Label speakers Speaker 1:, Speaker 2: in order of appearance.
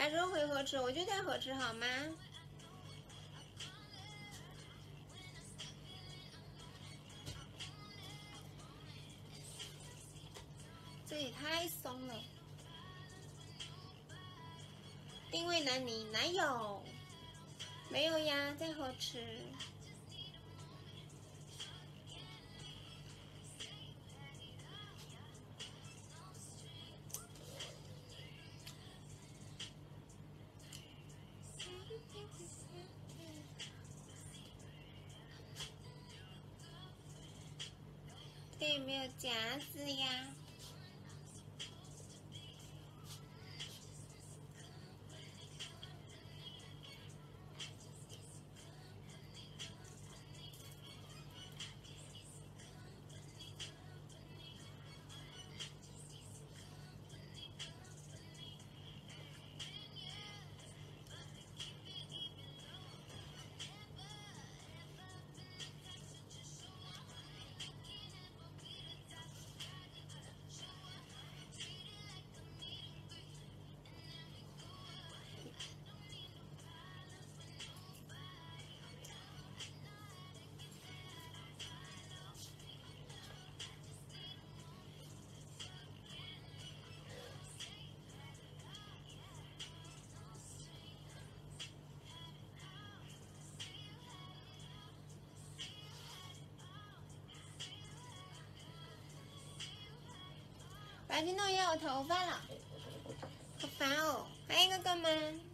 Speaker 1: 啥时候回河池？我就在河池，好吗？这也太松了。定位男你哪有？没有呀，在河池。有，没有夹子呀。小布诺也有头发了，好烦哦！欢迎哥哥们。